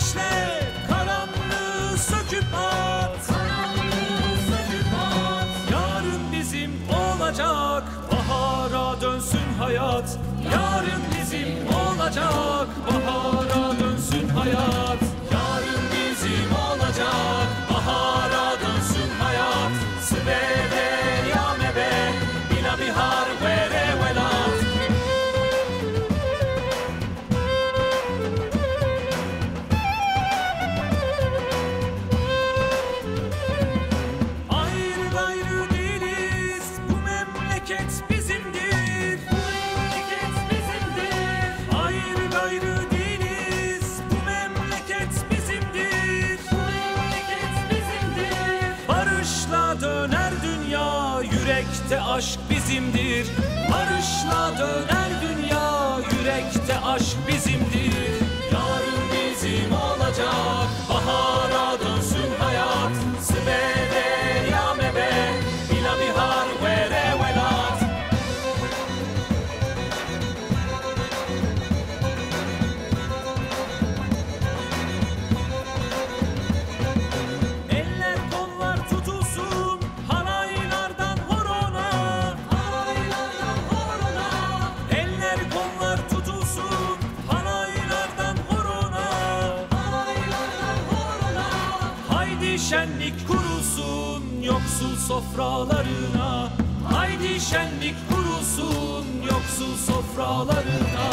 ateşle karanlığı söküp at. Karanlığı söküp at. Yarın bizim olacak bahara dönsün hayat. Yarın bizim olacak bahara dönsün hayat. Yürekte aşk bizimdir. Barışla döner dünya Yürekte aşk bizimdir. Yarın bizim olacak şenlik kurulsun yoksul sofralarına. Haydi şenlik kurulsun yoksul sofralarına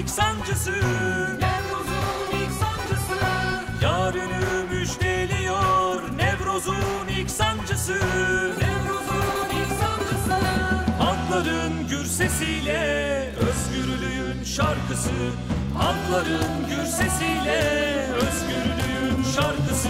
ilk sancısı. Nevroz'un ilk sancısı. Yarını müjdeliyor Nevroz'un ilk sancısı. Nevroz'un ilk sancısı. Halkların gür sesiyle Özgürlüğün şarkısı. Halkların gür sesiyle Özgürlüğün şarkısı